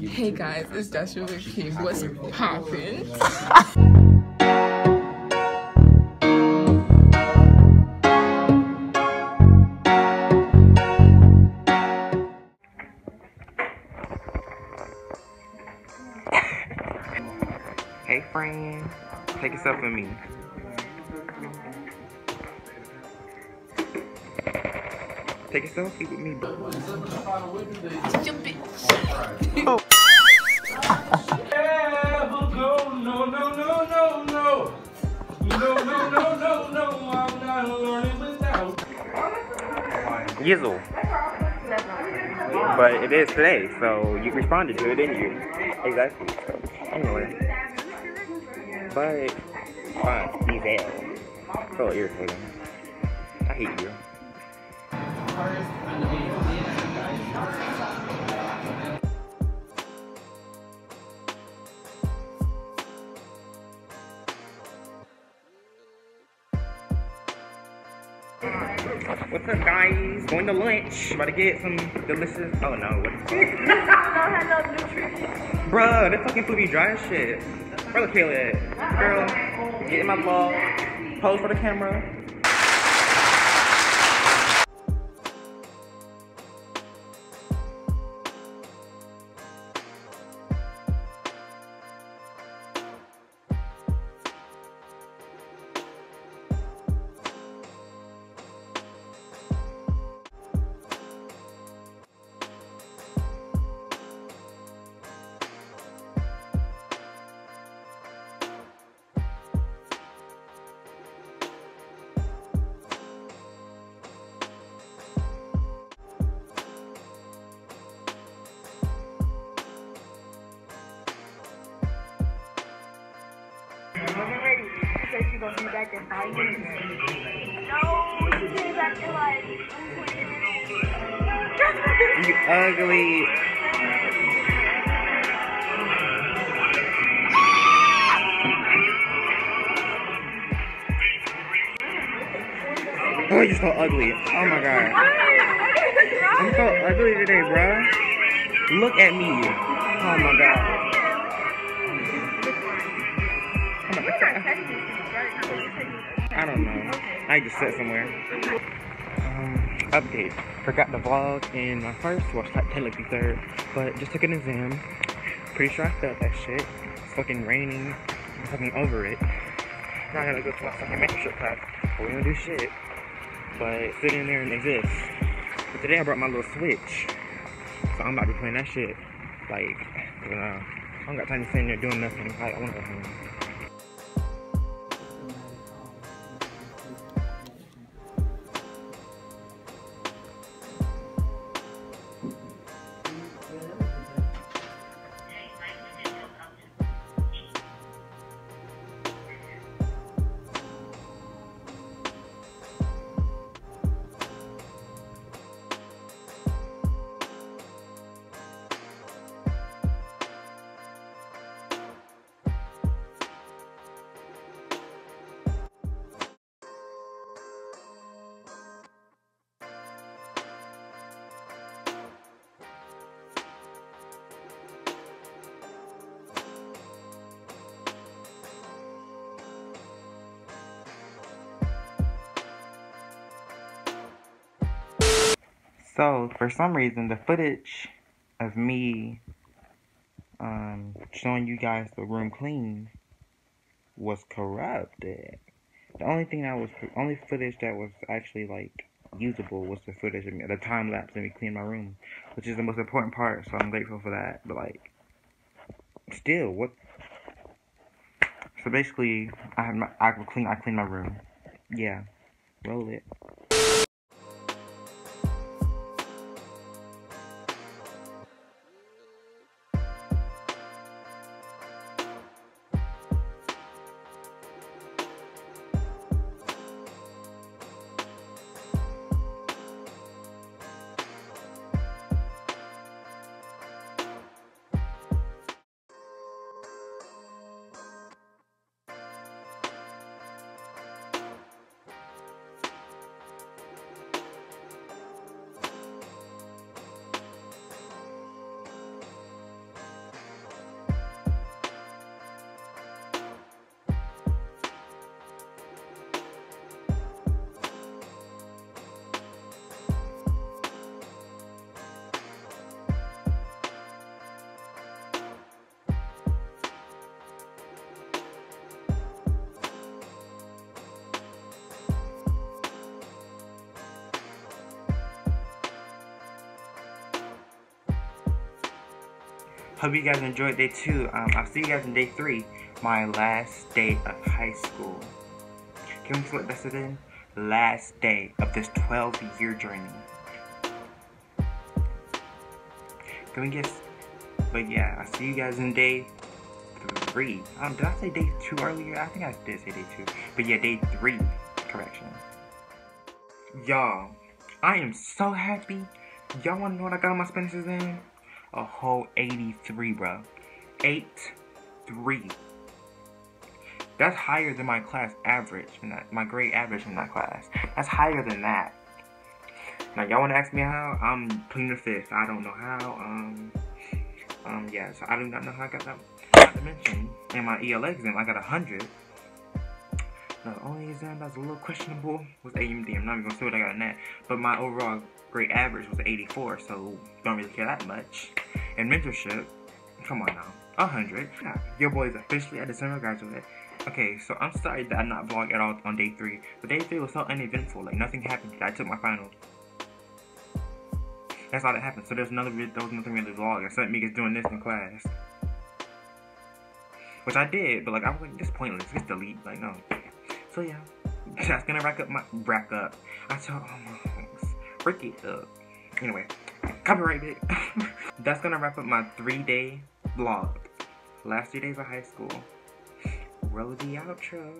Hey guys, it's Joshua Key. What's poppin'? Hey friend, take a selfie with me. Take a selfie with me. You bitch. Yizzle. But it is today, so you responded to it, didn't you? Exactly. So, anyway. But, fine, these L. So irritating. I hate you. What's up, guys? Going to lunch. About to get some delicious. Oh no, what? Bruh, that fucking food be dry as shit. Brother, kill it. Girl, get in my vlog. Pose for the camera. She said. No, she came back in like 20 minutes. You ugly. Oh, you're so ugly. Oh my god. I'm so ugly today, bro. Look at me. Oh my god. I don't know. I just sat somewhere. Um, update. Forgot the vlog in my first, well, technically third, but just took an exam. Pretty sure I failed that shit. It's fucking raining. I'm fucking over it. Now I gotta go to my fucking membership class. But we don't do shit. But sit in there and exist. But today I brought my little Switch. So I'm about to be playing that shit. Like, know, I don't got time to sit in there doing nothing. Like, I wanna go home. So, for some reason, the footage of me um, showing you guys the room clean was corrupted. The only thing that was, only footage that was actually like usable was the footage of me, the time lapse of me cleaning my room, which is the most important part. So I'm grateful for that. But like, still, what? So basically, I had my, I clean, I clean my room. Yeah, roll it. Hope you guys enjoyed day two. Um, I'll see you guys in day three, my last day of high school. Can we flip this in? Last day of this 12 year journey. Can we guess? But yeah, I'll see you guys in day three. Um, did I say day two earlier? I think I did say day two. But yeah, day three. Correction. Y'all, I am so happy. Y'all wanna know what I got my Spanish exam? a whole 83, bro. 8 3. That's higher than my class average, that, my grade average in that class. That's higher than that. Now, y'all want to ask me how? I'm cleaner fifth. I don't know how. Um, um, yeah, so I do not know how I got that. Not to mention, in my ELA exam, I got 100. The only exam that was a little questionable was AMD. I'm not even gonna say what I got in that. But my overall grade average was 84, so don't really care that much. And mentorship, come on now, 100. Yeah, your boy is officially a December graduate. Okay, so I'm sorry that I'm not vlogging at all on day three, but day three was so uneventful. Like nothing happened. I took my finals. That's all that happened. So there's another there was nothing really vlog except me just doing this in class. Which I did, but like I was like, this pointless. Just delete. Like no. So yeah, that's gonna rack up my rack up. I told oh my it up. Anyway, copyright that's gonna wrap up my three day vlog. Last three days of high school. Roll the outro.